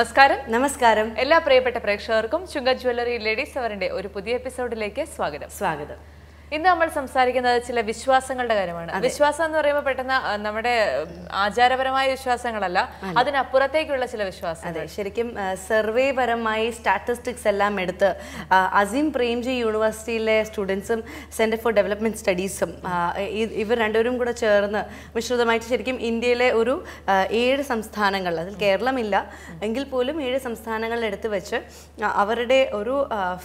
നമസ്കാരം. നമസ്കാരം. എല്ലാ പ്രിയപ്പെട്ട പ്രേക്ഷകർക്കും ചുങ്ക ജ്വല്ലറി ലേഡീസ് അവറിന്റെ ഒരു പുതിയ എപ്പിസോഡിലേക്ക് സ്വാഗതം. സ്വാഗതം. ഇന്ന് നമ്മൾ സംസാരിക്കുന്നത് ചില വിശ്വാസങ്ങളുടെ കാര്യമാണ്. വിശ്വാസം എന്ന് പറയുമ്പോൾ പെട്ടെന്ന് നമ്മുടെ ആചാരപരമായ വിശ്വാസങ്ങളല്ല അതിനപ്പുറത്തേക്കുള്ള ചില വിശ്വാസം അതെ ശരിക്കും സർവേ പരമായി സ്റ്റാറ്റിസ്റ്റിക്സ് എല്ലാം എടുത്ത് അസീം പ്രേംജി യൂണിവേഴ്സിറ്റിയിലെ സ്റ്റുഡൻസും സെന്റർ ഫോർ ഡെവലപ്മെന്റ് സ്റ്റഡീസും ഇവർ രണ്ടുപേരും കൂടെ ചേർന്ന് വിശ്രുതമായിട്ട് ശരിക്കും ഇന്ത്യയിലെ ഒരു ഏഴ് സംസ്ഥാനങ്ങൾ അതിൽ കേരളമില്ല എങ്കിൽ പോലും ഏഴ് സംസ്ഥാനങ്ങളിൽ എടുത്ത് വെച്ച് അവരുടെ ഒരു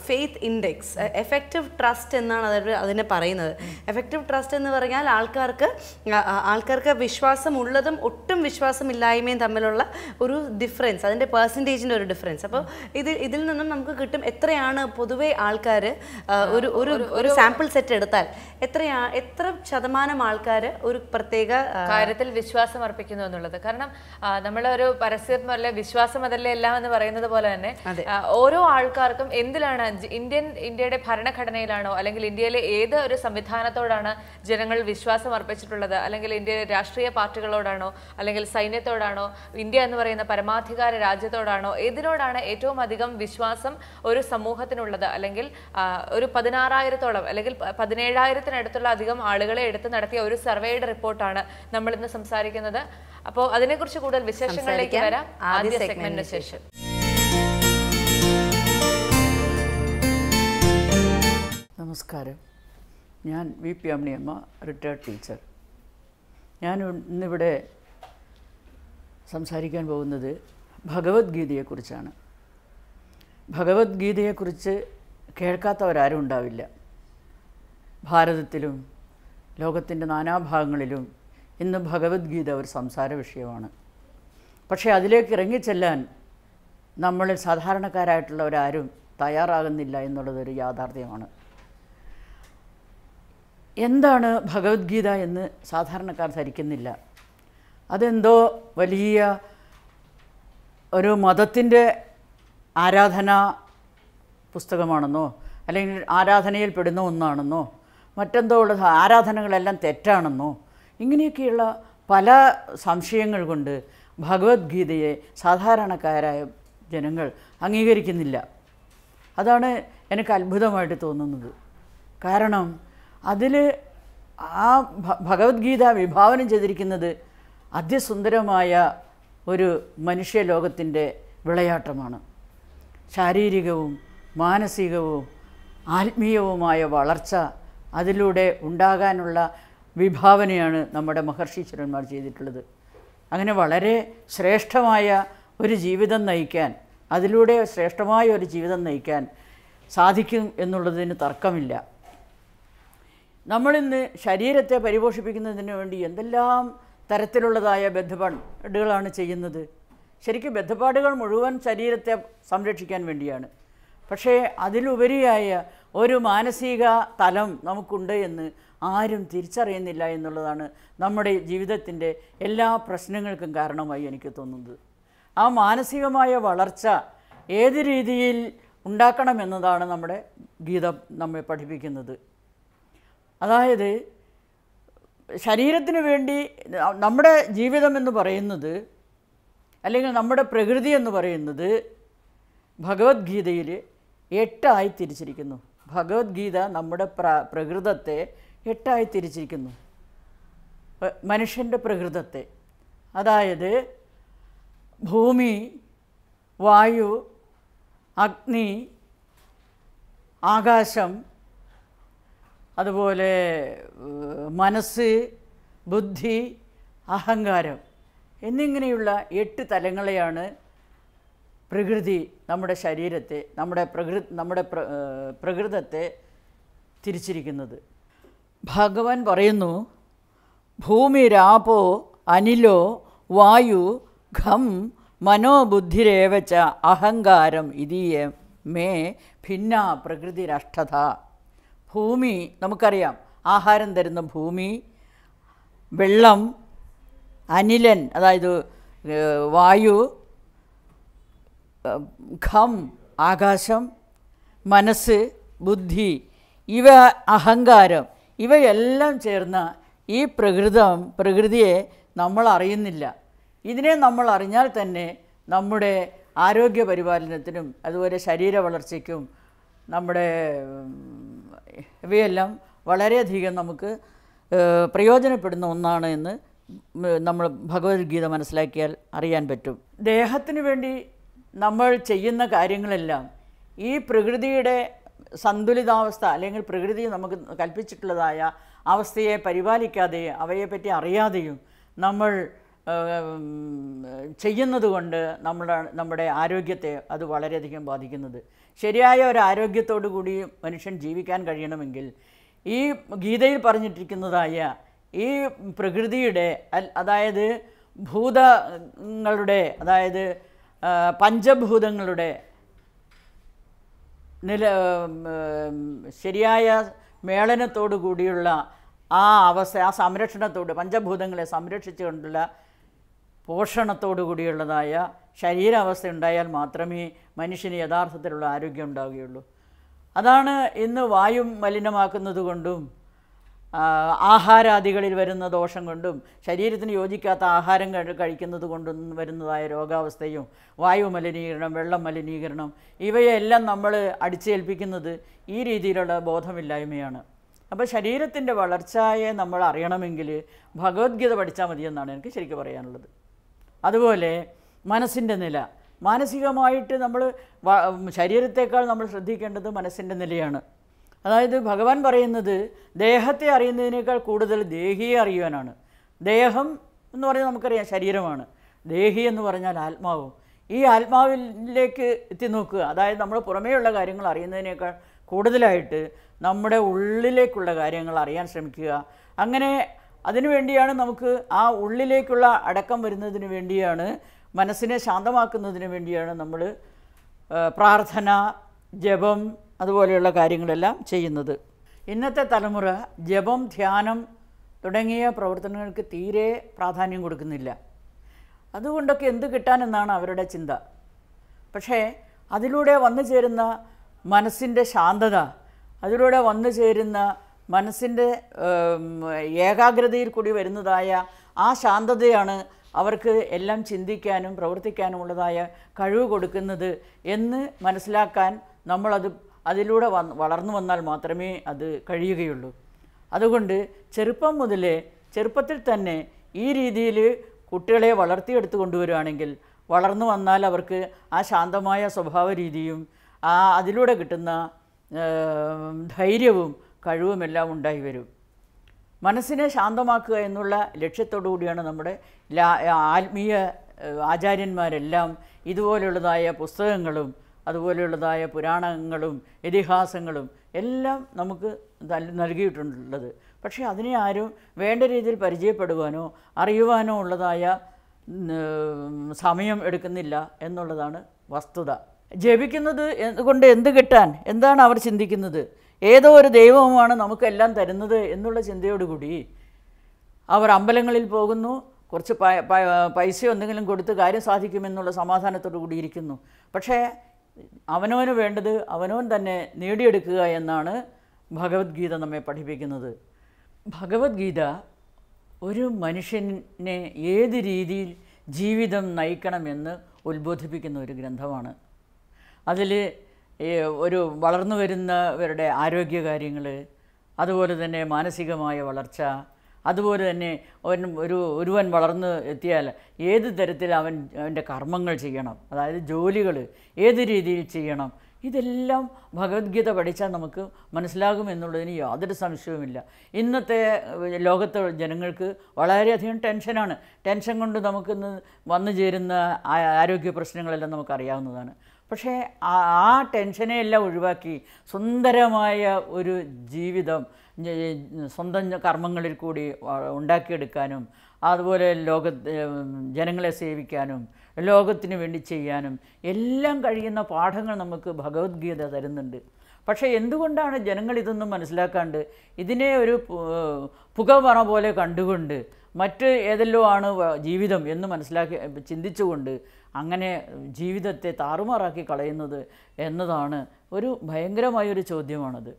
ഫെയ്ത്ത് ഇൻഡെക്സ് എഫക്റ്റീവ് ട്രസ്റ്റ് എന്നാണ് അതായത് അതിനെ പറയുന്നത്. എഫക്റ്റീവ് ട്രസ്റ്റ് എന്ന് പറഞ്ഞാൽ ആൾക്കാർക്ക് ആൾക്കാർക്ക് വിശ്വാസമുള്ളതും ഒട്ടും വിശ്വാസമില്ലായ്മയും തമ്മിലുള്ള ഒരു ഡിഫറൻസ് അതിന്റെ പേഴ്സന്റേജിന്റെ ഒരു ഡിഫറൻസ് അപ്പോൾ ഇത് ഇതിൽ നിന്നും നമുക്ക് കിട്ടും എത്രയാണ് പൊതുവേ ആൾക്കാർ ഒരു ഒരു ഒരു സാമ്പിൾ സെറ്റ് എടുത്താൽ. എത്രയാ എത്ര ശതമാനം ആൾക്കാർ ഒരു പ്രത്യേക കാര്യത്തിൽ വിശ്വാസം അർപ്പിക്കുന്നു എന്നുള്ളത്. കാരണം നമ്മൾ നമ്മളൊരു പരസ്യം അല്ലെ വിശ്വാസം അതല്ലേ എല്ലാം എന്ന് പറയുന്നത് പോലെ തന്നെ ഓരോ ആൾക്കാർക്കും എന്തിലാണ് ഇന്ത്യൻ ഇന്ത്യയുടെ ഭരണഘടനയിലാണോ അല്ലെങ്കിൽ ഇന്ത്യയിലെ ഏത് ഒരു സംവിധാനത്തോടാണ് ജനങ്ങൾ വിശ്വാസം അർപ്പിച്ചിട്ടുള്ളത്? അല്ലെങ്കിൽ ഇന്ത്യയിലെ രാഷ്ട്രീയ പാർട്ടികളോടാണോ? അല്ലെങ്കിൽ സൈന്യത്തോടാണോ? ഇന്ത്യ എന്ന് പറയുന്ന പരമാധികാര രാജ്യത്തോടാണോ? ഏതിനോടാണ് ഏറ്റവും അധികം വിശ്വാസം ഒരു സമൂഹത്തിനുള്ളത്? അല്ലെങ്കിൽ ഒരു പതിനാറായിരത്തോളം അല്ലെങ്കിൽ പതിനേഴായിരത്തിനടുത്തുള്ള അധികം ആളുകളെ എടുത്ത് നടത്തിയ ഒരു സർവേയുടെ റിപ്പോർട്ടാണ് നമ്മൾ ഇന്ന് സംസാരിക്കുന്നത്. അപ്പോൾ അതിനെക്കുറിച്ച് കൂടുതൽ വിശേഷങ്ങളിലേക്ക് വരാം. ആദ്യ സെഗ്മെന്റിന് ശേഷം. നമസ്കാരം. ഞാൻ V P Ammaniyamma retired teacher ഞാൻ ഇന്നിവിടെ സംസാരിക്കാൻ പോകുന്നത് ഭഗവത്ഗീതയെക്കുറിച്ചാണ്. ഭഗവത്ഗീതയെക്കുറിച്ച് കേൾക്കാത്തവരാരും ഉണ്ടാവില്ല. ഭാരതത്തിലും ലോകത്തിന്റെ നാനാഭാഗങ്ങളിലും ഇന്ന് ഭഗവത്ഗീത ഒരു സംസാര വിഷയമാണ്. പക്ഷേ അതിലേക്ക് ഇറങ്ങിച്ചെല്ലാൻ നമ്മളിൽ സാധാരണക്കാരായിട്ടുള്ളവരാരും തയ്യാറാകുന്നില്ല എന്നുള്ളതൊരു യാഥാർത്ഥ്യമാണ്. എന്താണ് ഭഗവത്ഗീത എന്ന് സാധാരണക്കാർ ധരിക്കുന്നില്ല. അതെന്തോ വലിയ ഒരു മതത്തിന്റെ ആരാധന പുസ്തകമാണെന്നോ അല്ലെങ്കിൽ ആരാധനയിൽ പെടുന്ന ഒന്നാണെന്നോ മറ്റെന്തോ ഉള്ള ആരാധനകളെല്ലാം തെറ്റാണെന്നോ ഇങ്ങനെയൊക്കെയുള്ള പല സംശയങ്ങൾ കൊണ്ട് ഭഗവത്ഗീതയെ സാധാരണക്കാരായ ജനങ്ങൾ അംഗീകരിക്കുന്നില്ല. അതാണ് എനിക്ക് അത്ഭുതമായിട്ട് തോന്നുന്നത്. കാരണം അതിൽ ആ ഭഗവത്ഗീത വിഭാവനം ചെയ്തിരിക്കുന്നത് അതിസുന്ദരമായ ഒരു മനുഷ്യലോകത്തിന്റെ വിളയാട്ടമാണ്. ശാരീരികവും മാനസികവും ആത്മീയവുമായ വളർച്ച അതിലൂടെ ഉണ്ടാകാനുള്ള വിഭാവനയാണ് നമ്മുടെ മഹർഷീശ്വരന്മാർ ചെയ്തിട്ടുള്ളത്. അങ്ങനെ വളരെ ശ്രേഷ്ഠമായ ഒരു ജീവിതം നയിക്കാൻ അതിലൂടെ ശ്രേഷ്ഠമായ ഒരു ജീവിതം നയിക്കാൻ സാധിക്കും എന്നുള്ളതിന് തർക്കമില്ല. നമ്മളിന്ന് ശരീരത്തെ പരിപോഷിപ്പിക്കുന്നതിന് വേണ്ടി എന്തെല്ലാം തരത്തിലുള്ളതായ ബന്ധപ്പാടുകളാണ് ചെയ്യുന്നത്. ശരിക്കും ബന്ധപാടുകൾ മുഴുവൻ ശരീരത്തെ സംരക്ഷിക്കാൻ വേണ്ടിയാണ്. പക്ഷേ അതിലുപരിയായ ഒരു മാനസിക തലം നമുക്കുണ്ട് എന്ന് ആരും തിരിച്ചറിയുന്നില്ല എന്നുള്ളതാണ് നമ്മുടെ ജീവിതത്തിന്റെ എല്ലാ പ്രശ്നങ്ങൾക്കും കാരണമായി എനിക്ക് തോന്നുന്നത്. ആ മാനസികമായ വളർച്ച ഏത് രീതിയിൽ ഉണ്ടാക്കണമെന്നതാണ് നമ്മുടെ ഗീത നമ്മെ പഠിപ്പിക്കുന്നത്. അതായത് ശരീരത്തിന് വേണ്ടി നമ്മുടെ ജീവിതം എന്ന് പറയുന്നത് അല്ലെങ്കിൽ നമ്മുടെ പ്രകൃതി എന്ന് പറയുന്നത് ഭഗവത്ഗീതയിൽ എട്ടായി തിരിച്ചിരിക്കുന്നു. ഭഗവത്ഗീത നമ്മുടെ പ്ര പ്രകൃതത്തെ എട്ടായി തിരിച്ചിരിക്കുന്നു. മനുഷ്യന്റെ പ്രകൃതത്തെ. അതായത് ഭൂമി വായു അഗ്നി ആകാശം അതുപോലെ മനസ്സ് ബുദ്ധി അഹങ്കാരം എന്നിങ്ങനെയുള്ള എട്ട് തലങ്ങളെയാണ് പ്രകൃതി നമ്മുടെ ശരീരത്തെ നമ്മുടെ പ്രകൃ നമ്മുടെ പ്ര- പ്രകൃതത്തെ തിരിച്ചിരിക്കുന്നത്. ഭഗവാൻ പറയുന്നു ഭൂമി രാപോ അനിലോ വായു ഖം മനോബുദ്ധിരേവച്ച അഹങ്കാരം ഇതീയ മേ ഭിന്ന പ്രകൃതിരഷ്ടത ഭൂമി നമുക്കറിയാം. ആഹാരം തരുന്ന ഭൂമി വെള്ളം അനിലൻ അതായത് വായു ഖം ആകാശം മനസ്സ് ബുദ്ധി ഇവ അഹങ്കാരം ഇവയെല്ലാം ചേർന്ന ഈ പ്രകൃതം പ്രകൃതിയെ നമ്മൾ അറിയുന്നില്ല. ഇതിനെ നമ്മൾ അറിഞ്ഞാൽ തന്നെ നമ്മുടെ ആരോഗ്യ പരിപാലനത്തിനും അതുപോലെ ശരീര വളർച്ചയ്ക്കും നമ്മുടെ ഇവയെല്ലാം വളരെയധികം നമുക്ക് പ്രയോജനപ്പെടുന്ന ഒന്നാണ് എന്ന് നമ്മൾ ഭഗവത്ഗീത മനസ്സിലാക്കിയാൽ അറിയാൻ പറ്റും. ദേഹത്തിന് വേണ്ടി നമ്മൾ ചെയ്യുന്ന കാര്യങ്ങളെല്ലാം ഈ പ്രകൃതിയുടെ സന്തുലിതാവസ്ഥ അല്ലെങ്കിൽ പ്രകൃതി നമുക്ക് കൽപ്പിച്ചിട്ടുള്ളതായ അവസ്ഥയെ പരിപാലിക്കാതെ അവയെപ്പറ്റി അറിയാതെയും നമ്മൾ ചെയ്യുന്നത് കൊണ്ട് നമ്മുടെ നമ്മുടെ ആരോഗ്യത്തെ അത് വളരെയധികം ബാധിക്കുന്നത്. ശരിയായ ഒരു ആരോഗ്യത്തോടു കൂടി മനുഷ്യൻ ജീവിക്കാൻ കഴിയണമെങ്കിൽ ഈ ഗീതയിൽ പറഞ്ഞിട്ടിരിക്കുന്നതായ ഈ പ്രകൃതിയുടെ അതായത് ഭൂതങ്ങളുടെ അതായത് പഞ്ചഭൂതങ്ങളുടെ നില ശരിയായ മേളനത്തോടു കൂടിയുള്ള ആ അവസ്ഥ ആ സംരക്ഷണത്തോട് പഞ്ചഭൂതങ്ങളെ സംരക്ഷിച്ചുകൊണ്ടുള്ള പോഷണത്തോടു കൂടിയുള്ളതായ ശരീരാവസ്ഥ ഉണ്ടായാൽ മാത്രമേ മനുഷ്യന് യഥാർത്ഥത്തിലുള്ള ആരോഗ്യം ഉണ്ടാവുകയുള്ളൂ. അതാണ് ഇന്ന് വായു മലിനമാക്കുന്നത് കൊണ്ടും ആഹാരാദികളിൽ വരുന്ന ദോഷം കൊണ്ടും ശരീരത്തിന് യോജിക്കാത്ത ആഹാരം കഴി- കഴിക്കുന്നത് കൊണ്ടും വരുന്നതായ രോഗാവസ്ഥയും വായു മലിനീകരണം വെള്ളം മലിനീകരണം ഇവയെല്ലാം നമ്മൾ അടിച്ചേൽപ്പിക്കുന്നത് ഈ രീതിയിലുള്ള ബോധമില്ലായ്മയാണ്. അപ്പോൾ ശരീരത്തിന്റെ വളർച്ചയെ നമ്മൾ അറിയണമെങ്കിൽ ഭഗവത്ഗീത പഠിച്ചാൽ മതിയെന്നാണ് എനിക്ക് ശരിക്കും പറയാനുള്ളത്. അതുപോലെ മനസ്സിന്റെ നില. മാനസികമായിട്ട് നമ്മൾ ശരീരത്തേക്കാൾ നമ്മൾ ശ്രദ്ധിക്കേണ്ടത് മനസ്സിന്റെ നിലയാണ്. അതായത് ഭഗവാൻ പറയുന്നത് ദേഹത്തെ അറിയുന്നതിനേക്കാൾ കൂടുതൽ ദേഹിയെ അറിയുവാനാണ്. ദേഹം എന്ന് പറഞ്ഞാൽ നമുക്കറിയാം ശരീരമാണ്. ദേഹി എന്ന് പറഞ്ഞാൽ ആത്മാവും. ഈ ആത്മാവിലേക്ക് എത്തി നോക്കുക. അതായത് നമ്മൾ പുറമേയുള്ള കാര്യങ്ങൾ അറിയുന്നതിനേക്കാൾ കൂടുതലായിട്ട് നമ്മുടെ ഉള്ളിലേക്കുള്ള കാര്യങ്ങൾ അറിയാൻ ശ്രമിക്കുക. അങ്ങനെ അതിനു വേണ്ടിയാണ് നമുക്ക് ആ ഉള്ളിലേക്കുള്ള അടക്കം വരുന്നതിന് വേണ്ടിയാണ് മനസ്സിനെ ശാന്തമാക്കുന്നതിന് വേണ്ടിയാണ് നമ്മൾ പ്രാർത്ഥന ജപം അതുപോലെയുള്ള കാര്യങ്ങളെല്ലാം ചെയ്യുന്നത്. ഇന്നത്തെ തലമുറ ജപം ധ്യാനം തുടങ്ങിയ പ്രവർത്തനങ്ങൾക്ക് തീരെ പ്രാധാന്യം കൊടുക്കുന്നില്ല. അതുകൊണ്ടൊക്കെ എന്ത് കിട്ടാനെന്നാണ് അവരുടെ ചിന്ത. പക്ഷേ അതിലൂടെ വന്നു ചേരുന്ന മനസ്സിന്റെ ശാന്തത അതിലൂടെ വന്നു ചേരുന്ന മനസ്സിന്റെ ഏകാഗ്രതയിൽ കൂടി വരുന്നതായ ആ ശാന്തതയാണ് അവർക്ക് എല്ലാം ചിന്തിക്കാനും പ്രവർത്തിക്കാനുമുള്ളതായ കഴിവ് കൊടുക്കുന്നത് എന്ന് മനസ്സിലാക്കാൻ നമ്മളത് അതിലൂടെ വന്ന് വളർന്നു വന്നാൽ മാത്രമേ അത് കഴിയുകയുള്ളൂ. അതുകൊണ്ട് ചെറുപ്പം മുതലേ ചെറുപ്പത്തിൽ തന്നെ ഈ രീതിയിൽ കുട്ടികളെ വളർത്തിയെടുത്ത് കൊണ്ടുവരികയാണെങ്കിൽ വളർന്നു വന്നാൽ അവർക്ക് ആ ശാന്തമായ സ്വഭാവ രീതിയും ആ അതിലൂടെ കിട്ടുന്ന ധൈര്യവും കഴിവുമെല്ലാം ഉണ്ടായി വരും. മനസ്സിനെ ശാന്തമാക്കുക എന്നുള്ള ലക്ഷ്യത്തോടു കൂടിയാണ് നമ്മുടെ ആത്മീയ ആചാര്യന്മാരെല്ലാം ഇതുപോലുള്ളതായ പുസ്തകങ്ങളും അതുപോലെയുള്ളതായ പുരാണങ്ങളും ഇതിഹാസങ്ങളും എല്ലാം നമുക്ക് നൽ- നൽകിയിട്ടുള്ളത്. പക്ഷേ അതിനെ ആരും വേണ്ട രീതിയിൽ പരിചയപ്പെടുവാനോ അറിയുവാനോ ഉള്ളതായ സമയം എടുക്കുന്നില്ല എന്നുള്ളതാണ് വസ്തുത. ജപിക്കുന്നത് കൊണ്ട് എന്ത് കിട്ടാൻ? എന്താണ് അവർ ചിന്തിക്കുന്നത്? ഏതോ ഒരു ദൈവവുമാണ് നമുക്കെല്ലാം തരുന്നത് എന്നുള്ള ചിന്തയോടുകൂടി അവർ അമ്പലങ്ങളിൽ പോകുന്നു കുറച്ച് പൈസ എന്തെങ്കിലും കൊടുത്ത് കാര്യം സാധിക്കുമെന്നുള്ള സമാധാനത്തോടു കൂടി ഇരിക്കുന്നു. പക്ഷേ അവനവന് വേണ്ടത് അവനവൻ തന്നെ നേടിയെടുക്കുക എന്നാണ് ഭഗവത്ഗീത നമ്മെ പഠിപ്പിക്കുന്നത്. ഭഗവത്ഗീത ഒരു മനുഷ്യനെ ഏത് രീതിയിൽ ജീവിതം നയിക്കണമെന്ന് ഉത്ബോധിപ്പിക്കുന്ന ഒരു ഗ്രന്ഥമാണ്. അതിൽ ഒരു വളർന്നു വരുന്നവരുടെ ആരോഗ്യകാര്യങ്ങൾ അതുപോലെ തന്നെ മാനസികമായ വളർച്ച അതുപോലെ തന്നെ അവൻ ഒരു ഒരുവൻ വളർന്ന് എത്തിയാൽ ഏത് തരത്തിൽ അവൻ അവന്റെ കർമ്മങ്ങൾ ചെയ്യണം അതായത് ജോലികൾ ഏത് രീതിയിൽ ചെയ്യണം ഇതെല്ലാം ഭഗവത്ഗീത പഠിച്ചാൽ നമുക്ക് മനസ്സിലാകും എന്നുള്ളതിന് യാതൊരു സംശയവുമില്ല. ഇന്നത്തെ ലോകത്തെ ജനങ്ങൾക്ക് വളരെയധികം ടെൻഷനാണ്. ടെൻഷൻ കൊണ്ട് നമുക്കിന്ന് വന്നു ചേരുന്ന ആരോഗ്യ പ്രശ്നങ്ങളെല്ലാം നമുക്കറിയാവുന്നതാണ് പക്ഷേ ആ ടെൻഷനെ എല്ലാം ഒഴിവാക്കി സുന്ദരമായ ഒരു ജീവിതം സ്വന്തം കർമ്മങ്ങളിൽ കൂടി ഉണ്ടാക്കിയെടുക്കാനും അതുപോലെ ലോക ജനങ്ങളെ സേവിക്കാനും ലോകത്തിന് വേണ്ടി ചെയ്യാനും എല്ലാം കഴിയുന്ന പാഠങ്ങൾ നമുക്ക് ഭഗവത്ഗീത തരുന്നുണ്ട്. പക്ഷേ എന്തുകൊണ്ടാണ് ജനങ്ങൾ ഇതൊന്നും മനസ്സിലാക്കാണ്ട് ഇതിനെ ഒരു പുകമറ പോലെ കണ്ടുകൊണ്ട് മറ്റ് ഏതെല്ലോ ആണ് ജീവിതം എന്ന് മനസ്സിലാക്കി ചിന്തിച്ചുകൊണ്ട് അങ്ങനെ ജീവിതത്തെ താറുമാറാക്കി കളയുന്നത് എന്നതാണ് ഒരു ഭയങ്കരമായൊരു ചോദ്യമാണത്.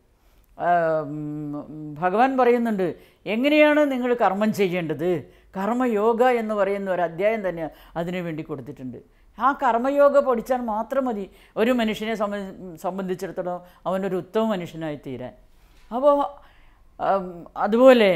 ഭഗവാൻ പറയുന്നുണ്ട് എങ്ങനെയാണ് നിങ്ങൾ കർമ്മം ചെയ്യേണ്ടത്? കർമ്മയോഗ എന്ന് പറയുന്ന ഒരു അധ്യായം തന്നെ അതിനു വേണ്ടി കൊടുത്തിട്ടുണ്ട്. ആ കർമ്മയോഗ പഠിച്ചാൽ മാത്രം മതി ഒരു മനുഷ്യനെ സംബന്ധി സംബന്ധിച്ചിടത്തോളം അവനൊരു ഉത്തമ മനുഷ്യനായി തീരാൻ അപ്പോൾ അതുപോലെ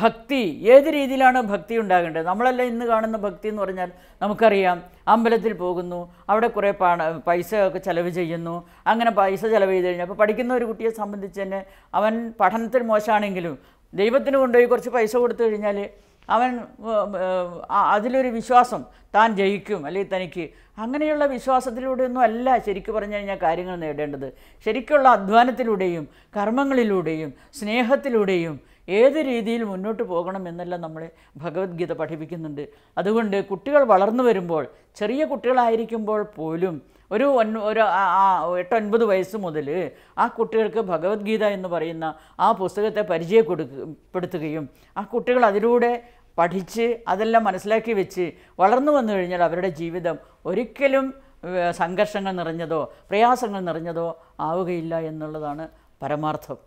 ഭക്തി. ഏത് രീതിയിലാണ് ഭക്തി ഉണ്ടാകേണ്ടത്? നമ്മളെല്ലാം ഇന്ന് കാണുന്ന ഭക്തി എന്ന് പറഞ്ഞാൽ നമുക്കറിയാം. അമ്പലത്തിൽ പോകുന്നു അവിടെ കുറേ പണ പൈസ ഒക്കെ ചിലവ് ചെയ്യുന്നു. അങ്ങനെ പൈസ ചിലവ് ചെയ്ത് കഴിഞ്ഞാൽ അപ്പോൾ പഠിക്കുന്ന ഒരു കുട്ടിയെ സംബന്ധിച്ച് തന്നെ അവൻ പഠനത്തിൽ മോശമാണെങ്കിലും ദൈവത്തിന് കൊണ്ടുപോയി കുറച്ച് പൈസ കൊടുത്തു കഴിഞ്ഞാൽ അവൻ അതിലൊരു വിശ്വാസം താൻ ജയിക്കും അല്ലെങ്കിൽ തനിക്ക് അങ്ങനെയുള്ള വിശ്വാസത്തിലൂടെയൊന്നും അല്ല ശരിക്കും പറഞ്ഞു കഴിഞ്ഞാൽ കാര്യങ്ങൾ നേടേണ്ടത്. ശരിക്കുള്ള അധ്വാനത്തിലൂടെയും കർമ്മങ്ങളിലൂടെയും സ്നേഹത്തിലൂടെയും ഏത് രീതിയിൽ മുന്നോട്ട് പോകണം എന്നെല്ലാം നമ്മളെ ഭഗവത്ഗീത പഠിപ്പിക്കുന്നുണ്ട്. അതുകൊണ്ട് കുട്ടികൾ വളർന്നു വരുമ്പോൾ ചെറിയ കുട്ടികളായിരിക്കുമ്പോൾ പോലും ഒരു ഒരു എട്ടൊൻപത് വയസ്സ് മുതൽ ആ കുട്ടികൾക്ക് ഭഗവത്ഗീത എന്ന് പറയുന്ന ആ പുസ്തകത്തെ പരിചയപ്പെടുത്തുകയും ആ കുട്ടികൾ അതിലൂടെ പഠിച്ച് അതെല്ലാം മനസ്സിലാക്കി വെച്ച് വളർന്നു വന്നു കഴിഞ്ഞാൽ അവരുടെ ജീവിതം ഒരിക്കലും സംഘർഷങ്ങൾ നിറഞ്ഞതോ പ്രയാസങ്ങൾ നിറഞ്ഞതോ ആവുകയില്ല എന്നുള്ളതാണ് പരമാർത്ഥം.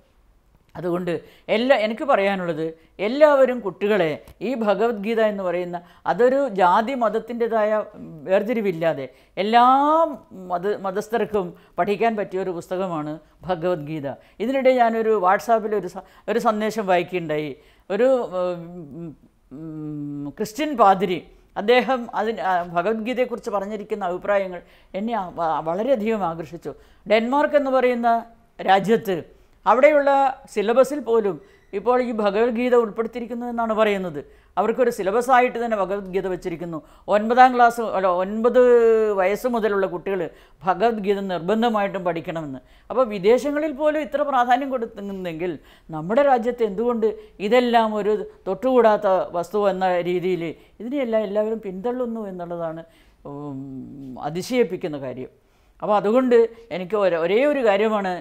അതുകൊണ്ട് എല്ലാ എനിക്ക് പറയാനുള്ളത് എല്ലാവരും കുട്ടികളെ ഈ ഭഗവത്ഗീത എന്ന് പറയുന്ന അതൊരു ജാതി മതത്തിന്റെതായ വേർതിരിവില്ലാതെ എല്ലാ മത മതസ്ഥർക്കും പഠിക്കാൻ പറ്റിയ ഒരു പുസ്തകമാണ് ഭഗവത്ഗീത. ഇതിനിടെ ഞാനൊരു വാട്സാപ്പിൽ ഒരു ഒരു സന്ദേശം വായിക്കുകയുണ്ടായി. ഒരു ക്രിസ്ത്യൻ പാതിരി. അദ്ദേഹം അതിന് ഭഗവത്ഗീതയെക്കുറിച്ച് പറഞ്ഞിരിക്കുന്ന അഭിപ്രായങ്ങൾ എന്നെ വളരെയധികം ആകർഷിച്ചു. ഡെൻമാർക്ക് എന്ന് പറയുന്ന രാജ്യത്ത് അവിടെയുള്ള സിലബസിൽ പോലും ഇപ്പോൾ ഈ ഭഗവത്ഗീത ഉൾപ്പെടുത്തിയിരിക്കുന്നു എന്നാണ് പറയുന്നത്. അവർക്കൊരു സിലബസ് ആയിട്ട് തന്നെ ഭഗവത്ഗീത വെച്ചിരിക്കുന്നു. ഒൻപതാം ക്ലാസ് അല്ല ഒൻപത് വയസ്സ് മുതലുള്ള കുട്ടികൾ ഭഗവത്ഗീത നിർബന്ധമായിട്ടും പഠിക്കണമെന്ന്. അപ്പോൾ വിദേശങ്ങളിൽ പോലും ഇത്ര പ്രാധാന്യം കൊടുക്കുന്നെങ്കിൽ നമ്മുടെ രാജ്യത്ത് എന്തുകൊണ്ട് ഇതെല്ലാം ഒരു തൊട്ടുകൂടാത്ത വസ്തു എന്ന രീതിയിൽ ഇതിനെയെല്ലാം എല്ലാവരും പിന്തള്ളുന്നു എന്നുള്ളതാണ് അതിശയിപ്പിക്കുന്ന കാര്യം. അപ്പോൾ അതുകൊണ്ട് എനിക്ക് ഒരേ ഒരു കാര്യമാണ്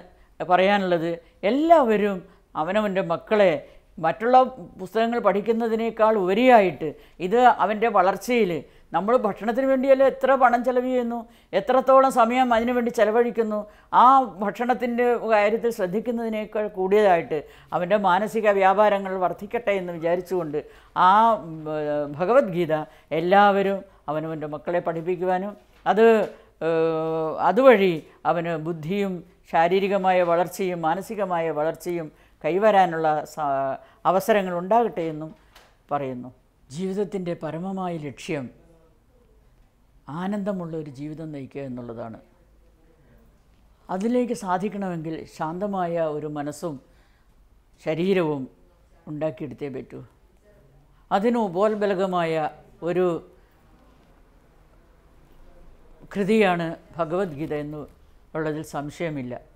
പറയാനുള്ളത്. എല്ലാവരും അവനവന്റെ മക്കളെ മറ്റുള്ള പുസ്തകങ്ങൾ പഠിക്കുന്നതിനേക്കാൾ ഉപരിയായിട്ട് ഇത് അവന്റെ വളർച്ചയിൽ നമ്മൾ ഭക്ഷണത്തിന് വേണ്ടിയല്ലേ എത്ര പണം ചെലവ് ചെയ്യുന്നു എത്രത്തോളം സമയം അതിനു വേണ്ടി ചെലവഴിക്കുന്നു ആ ഭക്ഷണത്തിന്റെ കാര്യത്തിൽ ശ്രദ്ധിക്കുന്നതിനേക്കാൾ കൂടിയതായിട്ട് അവന്റെ മാനസിക വ്യാപാരങ്ങൾ വർദ്ധിക്കട്ടെ എന്ന് വിചാരിച്ചുകൊണ്ട് ആ ഭഗവത്ഗീത എല്ലാവരും അവനവന്റെ മക്കളെ പഠിപ്പിക്കുവാനും അത് അതുവഴി അവന് ബുദ്ധിയും ശാരീരികമായ വളർച്ചയും മാനസികമായ വളർച്ചയും കൈവരാനുള്ള അവസരങ്ങൾ ഉണ്ടാകട്ടെ എന്നും പറയുന്നു. ജീവിതത്തിന്റെ പരമമായ ലക്ഷ്യം ആനന്ദമുള്ള ഒരു ജീവിതം നയിക്കുക എന്നുള്ളതാണ്. അതിലേക്ക് സാധിക്കണമെങ്കിൽ ശാന്തമായ ഒരു മനസ്സും ശരീരവും ഉണ്ടാക്കിയെടുത്തേ പറ്റൂ. അതിന് ഉപോത്ബലകമായ ഒരു കൃതിയാണ് ഭഗവത്ഗീത എന്ന് ഉള്ളതിൽ സംശയമില്ല.